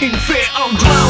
In fear of drowning.